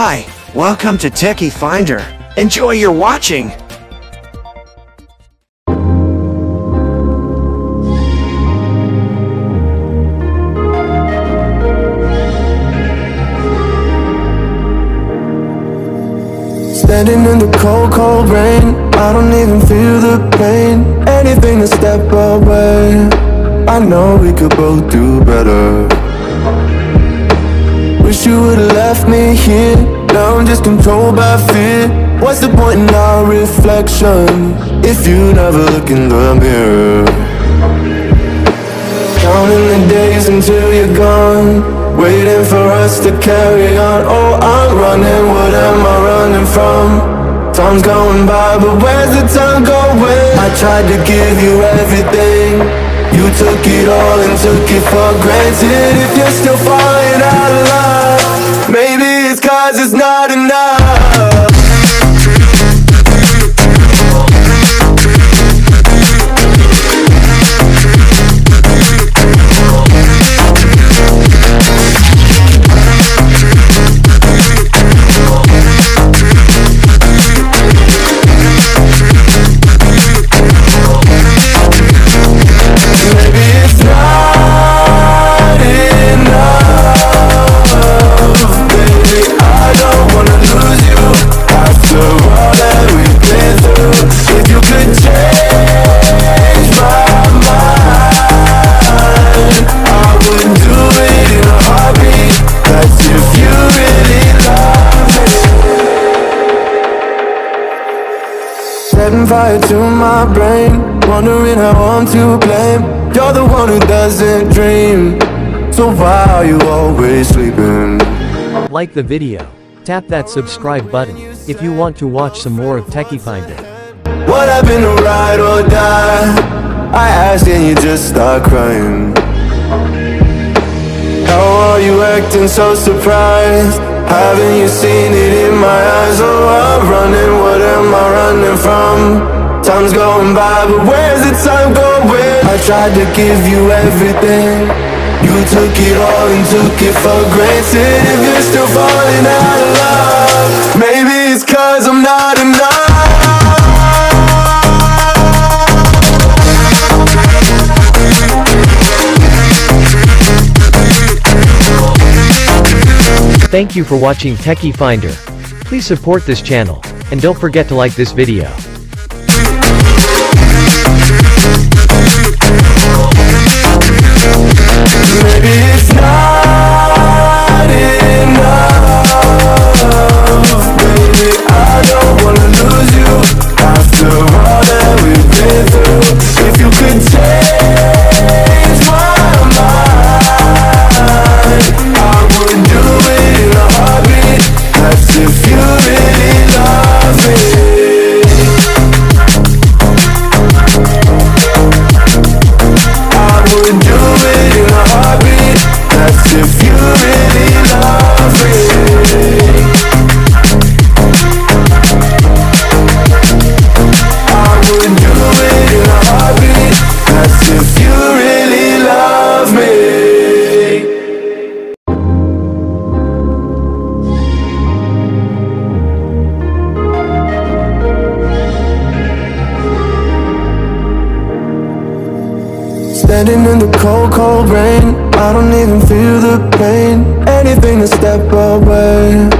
Hi, welcome to Techie Finder. Enjoy your watching. Standing in the cold, cold rain I don't even feel the pain Anything to step away I know we could both do better Wish you would've left me here. Now I'm just controlled by fear. What's the point in our reflection If you never look in the mirror? Counting the days until you're gone. Waiting for us to carry on. Oh, I'm running, what am I running from? Time's going by, but where's the time going? I tried to give you everything. You took it all and took it for granted. If you're still falling fire to my brain Wondering how I'm to blame You're the one who doesn't dream So why are you always sleeping? Like the video. Tap that subscribe button if you want to watch some more of Techie Finder. What happened to ride or die? I asked and you just start crying How are you acting so surprised? Haven't you seen it in my eyes? Oh, I'm running from? Time's going by, but where's the time going? I tried to give you everything You took it all and took it for granted If you're still falling out of love Maybe it's cause I'm not enough Thank you for watching Techie Finder. Please support this channel, and don't forget to like this video. Maybe it's not Standing in the cold, cold rain I don't even feel the pain Anything to step away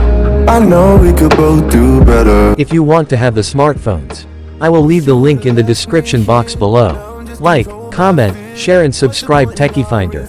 I know we could both do better If you want to have the smartphones, I will leave the link in the description box below. Like, comment, share and subscribe Techie Finder.